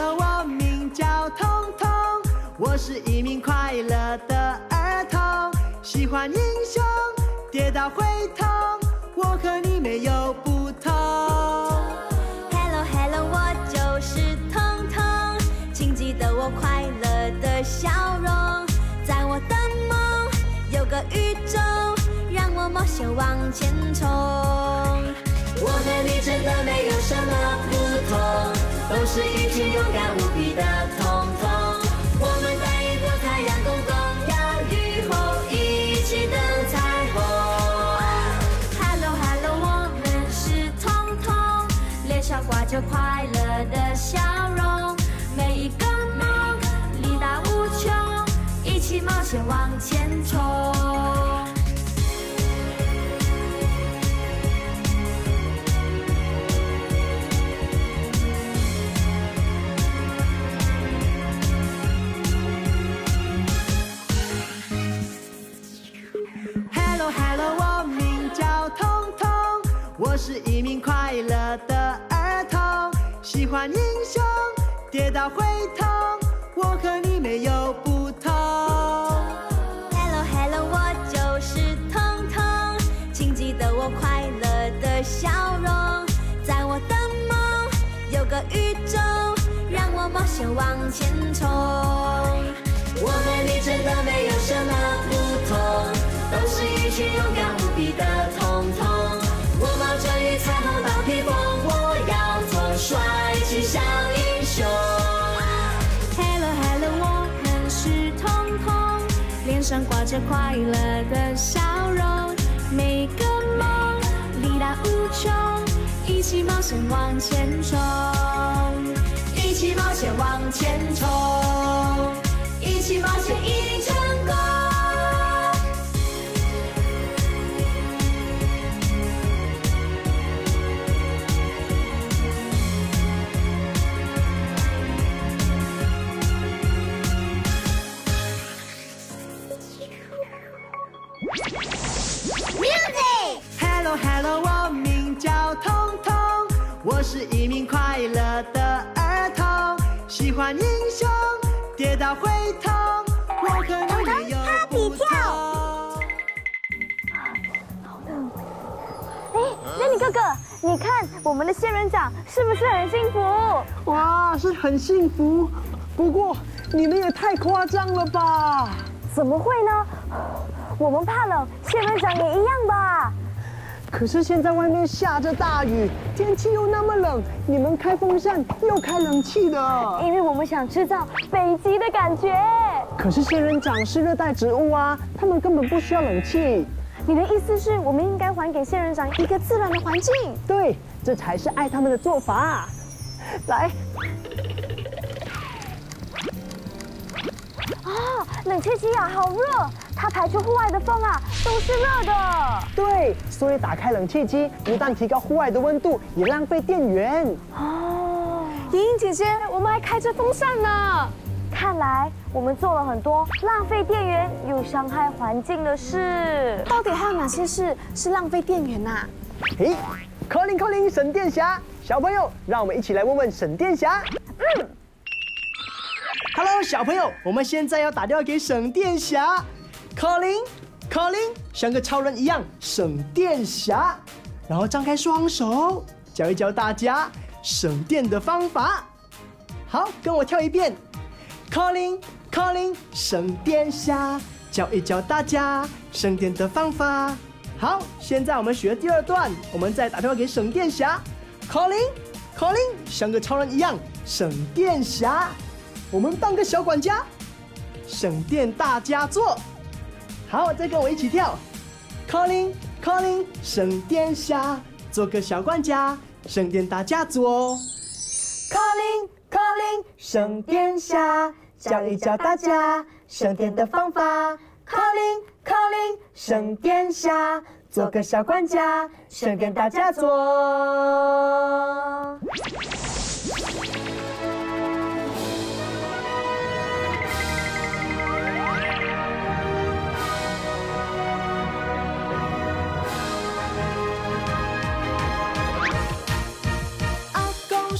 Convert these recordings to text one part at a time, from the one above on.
Hello，我名叫彤彤，我是一名快乐的儿童，喜欢英雄，跌倒会痛，我和你没有不同。Hello Hello，我就是彤彤，请记得我快乐的笑容，在我的梦有个宇宙，让我冒险往前冲。我和你真的没有什么不同。都是一群勇敢无比的童童，我们带一朵太阳公公，要雨后一起等彩虹。Hello Hello，我们是彤彤，脸上挂着快乐的笑容，每一个梦力大无穷，一起冒险往前冲。是一名快乐的儿童，喜欢英雄，跌倒会痛，我和你没有不同。Hello Hello，我就是彤彤，请记得我快乐的笑容，在我的梦有个宇宙，让我冒险往前冲。我和你真的没有什么快乐的笑容。每个梦力大无穷，一起冒险往前冲，一起冒险往前冲，一起冒险一定跌倒会痛，我和你有不同。哎，那你哥哥，你看我们的仙人掌是不是很幸福？哇，是很幸福。不过你们也太夸张了吧？怎么会呢？我们怕冷，仙人掌也一样吧？可是现在外面下着大雨，天气又那么冷，你们开风扇又开冷气的，因为我们想制造北极的感觉。可是仙人掌是热带植物啊，它们根本不需要冷气。你的意思是我们应该还给仙人掌一个自然的环境？对，这才是爱他们的做法。来，啊，冷气机啊，好热。它排出户外的风啊，都是热的。对，所以打开冷气机，不但提高户外的温度，也浪费电源。哦，莹莹姐姐，我们还开着风扇呢。看来我们做了很多浪费电源又伤害环境的事。到底还有哪些事是浪费电源呐？嘿，科林科林省电侠，小朋友，让我们一起来问问省电侠。嗯，Hello，小朋友，我们现在要打电话给 Calling，Calling，像个超人一样省电侠，然后张开双手，教一教大家省电的方法。好，跟我跳一遍。Calling，Calling，省电侠，教一教大家省电的方法。好，现在我们学第二段，我们再打电话给省电侠。Calling，Calling，像个超人一样省电侠，我们当个小管家，省电大家做。好，再跟我一起跳，Calling Calling，省电侠，做个小管家，省电大家做。Calling Calling，省电侠，教一教大家省电的方法。Calling Calling，省电侠，做个小管家，省电大家做。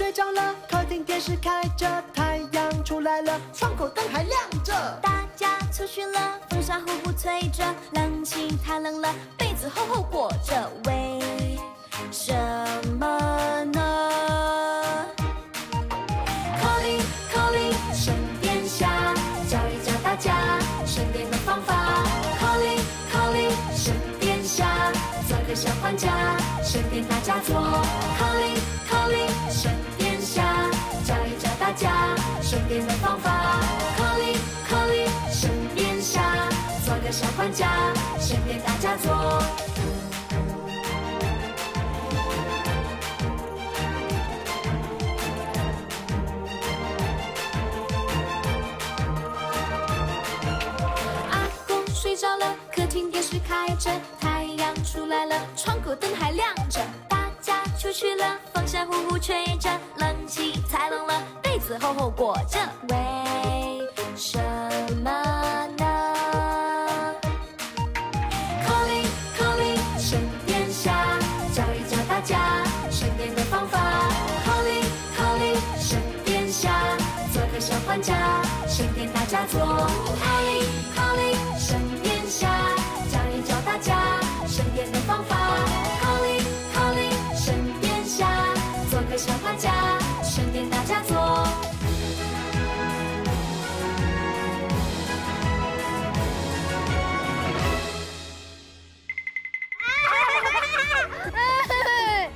睡着了，靠顶电视开着，太阳出来了，窗口灯还亮着。大家出去了，风沙呼呼吹着，冷清太冷了，被子厚厚裹着。为什么呢？考虑考虑，顺便下，教一教大家，顺便的方法。考虑考虑，顺便下，做个小画家，顺便大家做。小管家，先给大家做。阿公睡着了，客厅电视开着，太阳出来了，窗口灯还亮着。大家出去了，风扇呼呼吹着，冷气太冷了，被子厚厚裹着。为做个小管家，省电大家做。Calling Calling，省电侠，教一教大家省电的方法。Calling Calling，省电侠，做个小管家，省电大家做。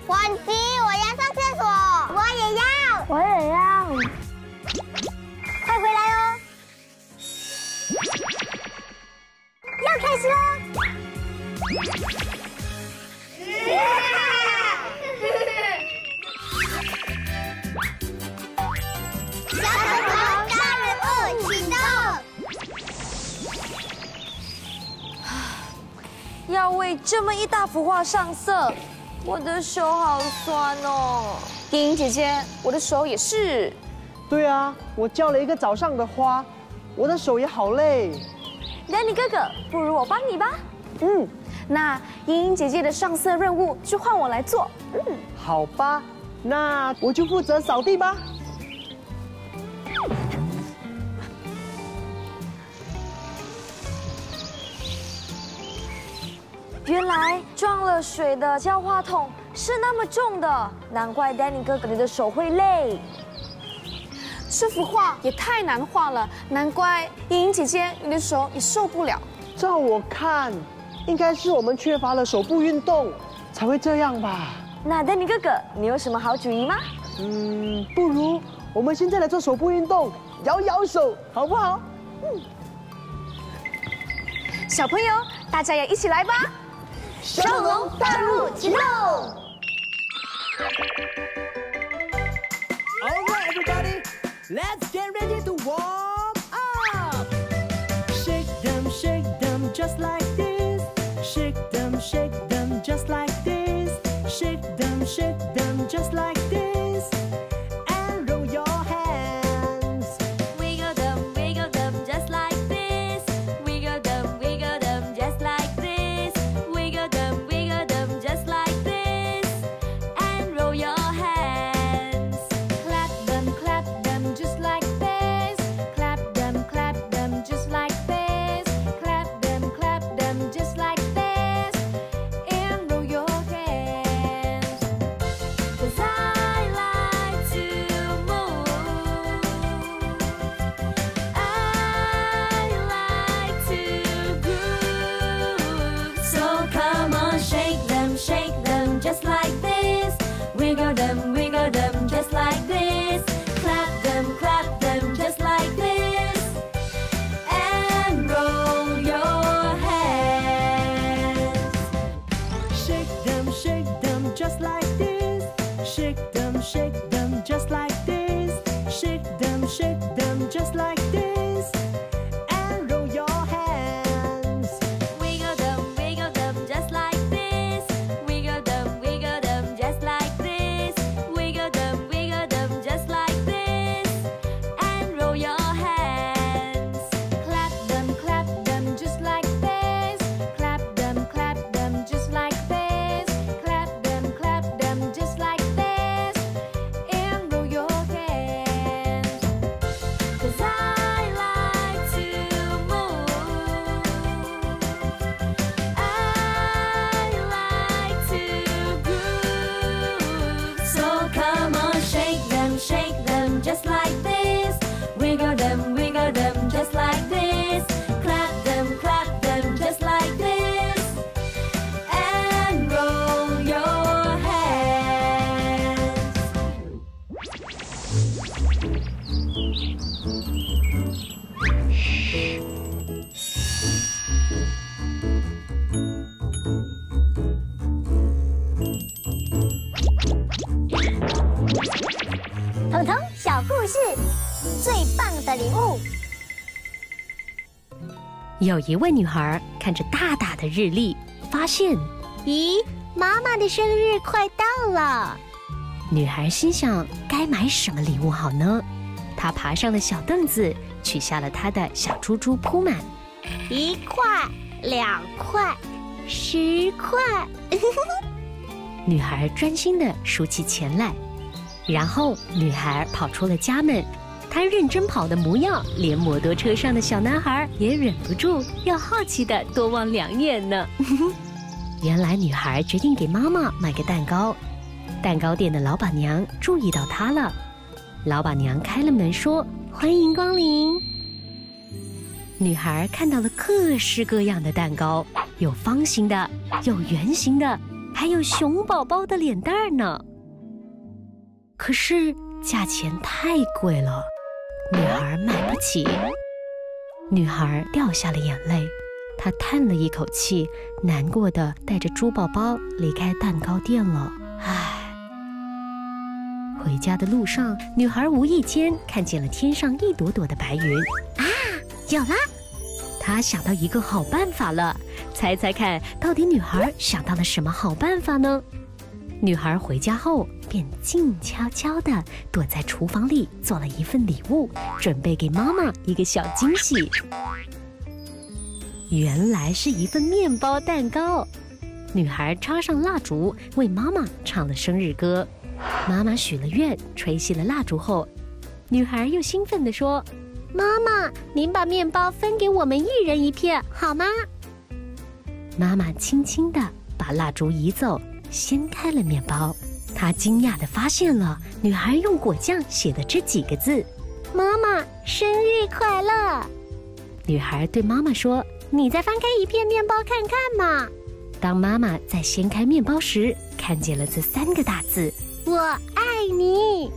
婉吉，画上色，我的手好酸哦。莹莹姐姐，我的手也是。对啊，我浇了一个早上的花，我的手也好累。Danny 哥哥，不如我帮你吧。嗯，那莹莹姐姐的上色任务就换我来做。嗯，好吧，那我就负责扫地吧。原来装了水的浇花桶是那么重的，难怪 Danny 哥哥你的手会累。这幅画也太难画了，难怪莹莹姐姐你的手也受不了。照我看，应该是我们缺乏了手部运动，才会这样吧。那 Danny 哥哥，你有什么好主意吗？嗯，不如我们现在来做手部运动，摇摇手，好不好？小朋友，大家也一起来吧！小恐龙大入启动。 All right, everybody, let's get ready to warm up. Shake them, shake them just like this. Shake them, shake them 有一位女孩看着大大的日历，发现咦，妈妈的生日快到了！女孩心想该买什么礼物好呢？她爬上了小凳子，取下了她的小猪猪铺满。一块、两块、十块。女孩专心的数起钱来，然后女孩跑出了家门。她认真跑的模样，连摩托车上的小男孩也忍不住要好奇的多望两眼呢。原来女孩决定给妈妈买个蛋糕，蛋糕店的老板娘注意到她了。老板娘开了门说：“欢迎光临。”女孩看到了各式各样的蛋糕，有方形的，有圆形的，还有熊宝宝的脸蛋儿呢。可是价钱太贵了，女孩买不起。女孩掉下了眼泪，她叹了一口气，难过的带着猪宝宝离开蛋糕店了。唉。回家的路上，女孩无意间看见了天上一朵朵的白云。啊，有了！她想到一个好办法了，猜猜看，到底女孩想到了什么好办法呢？女孩回家后便静悄悄地躲在厨房里，做了一份礼物，准备给妈妈一个小惊喜。原来是一份面包蛋糕。女孩插上蜡烛，为妈妈唱了生日歌。妈妈许了愿，吹熄了蜡烛后，女孩又兴奋地说：“妈妈，您把面包分给我们一人一片，好吗？”妈妈轻轻地把蜡烛移走，掀开了面包。她惊讶地发现了女孩用果酱写的这几个字：“妈妈，生日快乐！”女孩对妈妈说：“你再翻开一片面包看看嘛。”当妈妈在掀开面包时，看见了这三个大字。我爱你，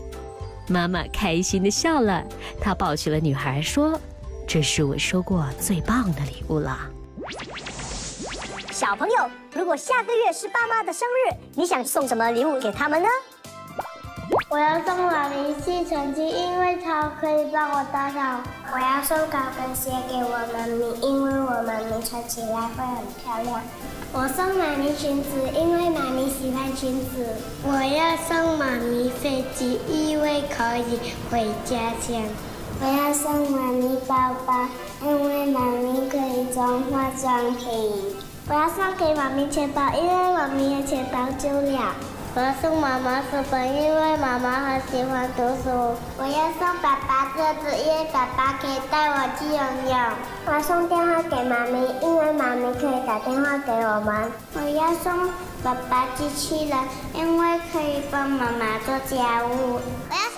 妈妈开心地笑了。她抱起了女孩，说：“这是我收过最棒的礼物了。”小朋友，如果下个月是爸妈的生日，你想送什么礼物给他们呢？我要送妈咪吸尘机，因为它可以帮我打扫。我要送高跟鞋给我妈咪，因为我妈咪穿起来会很漂亮。我送妈咪裙子，因为妈咪喜欢裙子。我要送妈咪飞机，因为可以回家乡。我要送妈咪包包，因为妈咪可以装化妆品。我要送给妈咪钱包，因为妈咪的钱包丢了。我要送妈妈书本，因为妈妈很喜欢读书。我要送爸爸车子，因为爸爸可以带我去游泳。我要送电话给妈咪，因为妈咪可以打电话给我们。我要送爸爸机器人，因为可以帮妈妈做家务。我要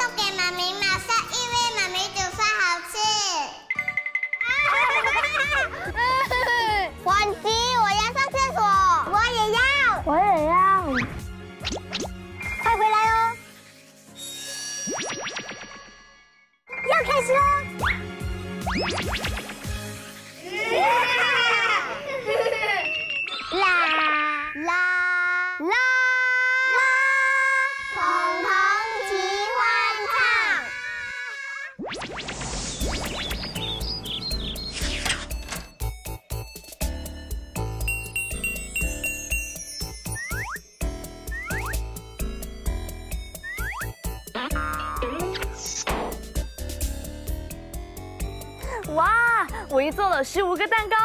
个蛋糕，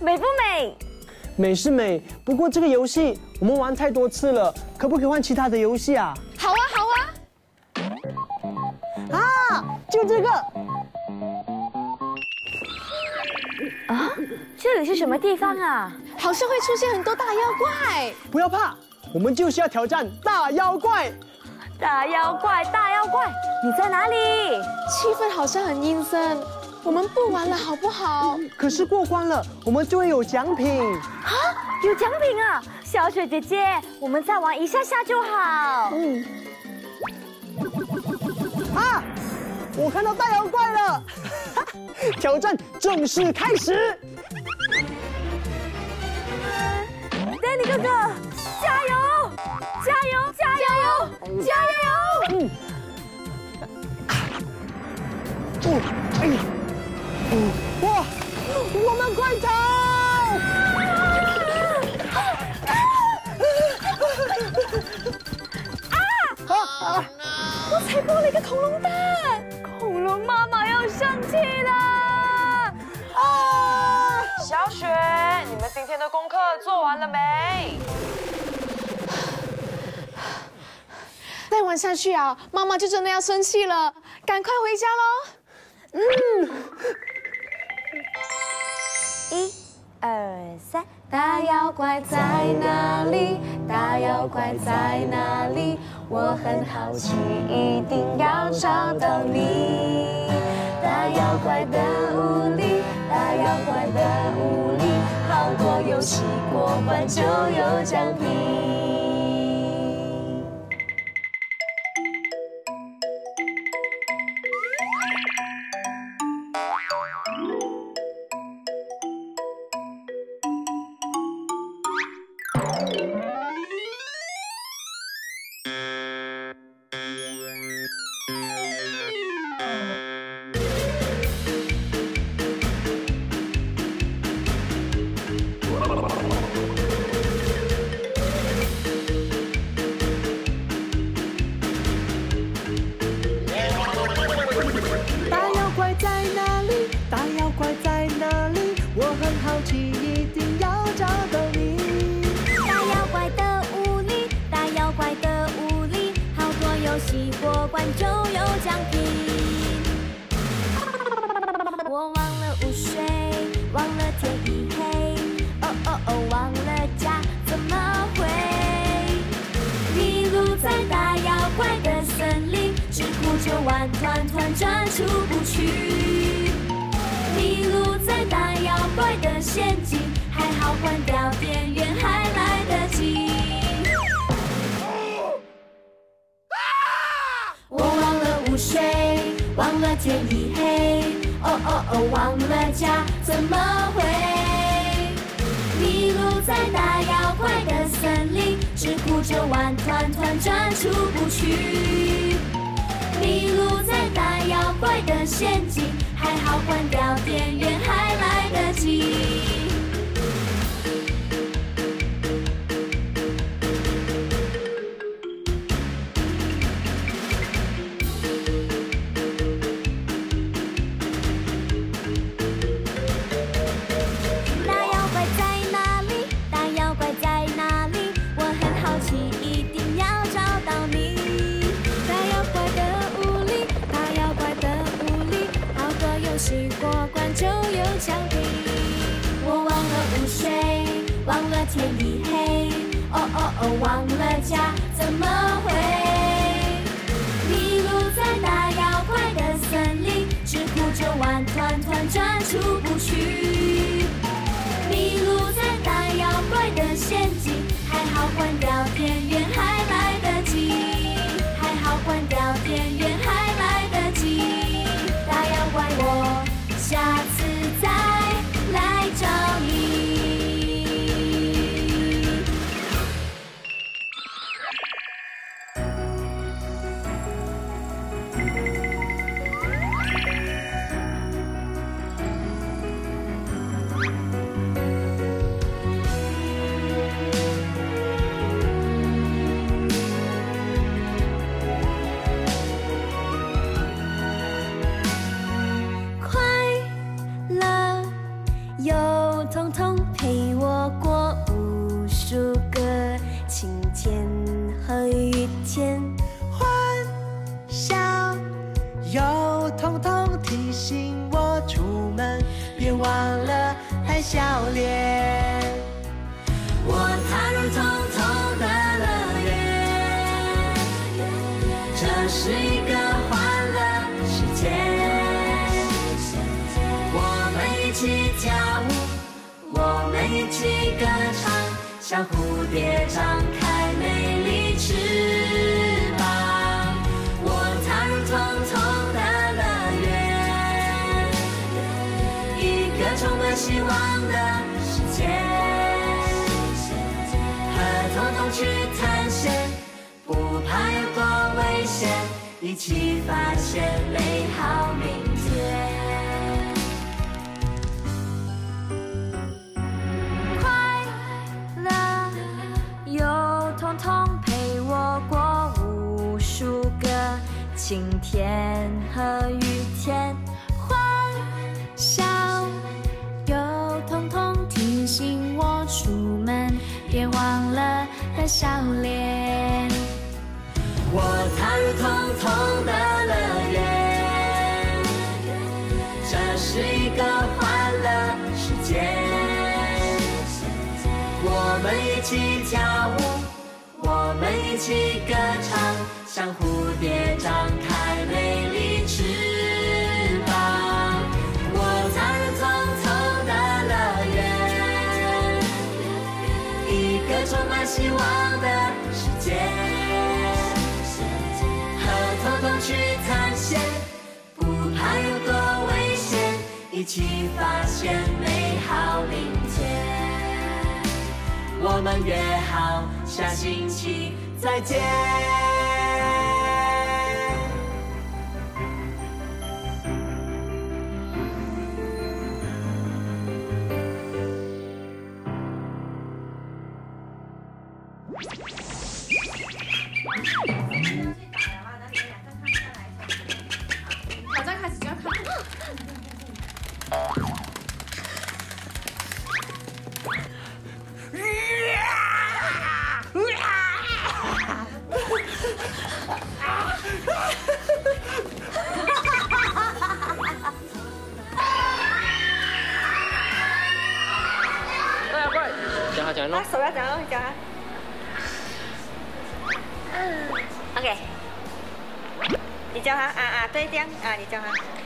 美不美？美是美，不过这个游戏我们玩太多次了，可不可以换其他的游戏啊？好啊，好啊，啊！就这个。啊，这里是什么地方啊？好像会出现很多大妖怪。不要怕，我们就是要挑战大妖怪。大妖怪，大妖怪，你在哪里？气氛好像很阴森，我们不玩了好不好？可是过关了，我们就会有奖品。啊，有奖品啊！小雪姐姐，我们再玩一下下就好。嗯。啊！我看到大妖怪了，挑战正式开始。丹尼哥哥，加油！加油！加油！加油！个恐龙蛋！恐龙妈妈要生气了！啊！小雪，你们今天的功课做完了没？再玩下去啊，妈妈就真的要生气了，赶快回家喽！嗯，一、二、三，大妖怪在哪里？大妖怪在哪里？我很好奇，一定要找到你。大妖怪的屋里，大妖怪的屋里，好多游戏过关就有奖品。转出不去。迷路在大妖怪的陷阱，还好关掉电源还来得及。我忘了午睡，忘了天已黑，哦哦哦，忘了家怎么回？迷路在大妖怪的森林，只顾着玩团团转出不去。迷路在大妖怪的陷阱，还好换掉电源还来得及。天已黑，哦哦哦，忘了家怎么回？迷路在大妖怪的森林，只顾着玩团团转出不去。迷路在大妖怪的陷阱，还好换掉电像蝴蝶张开美丽翅膀。我踏入匆匆的乐园，一个充满希望的世界。和彤彤去探险，不怕有多危险，一起发现美好明天。晴天和雨天，欢笑又通通提醒我出门别忘了带笑脸。我踏入彤彤的乐园，这是一个欢乐世界。我们一起跳舞，我们一起歌唱，像蝴蝶张充满希望的世界。和彤彤去探险，不怕有多危险，一起发现美好明天。我们约好下星期再见。对，这样啊，你叫他。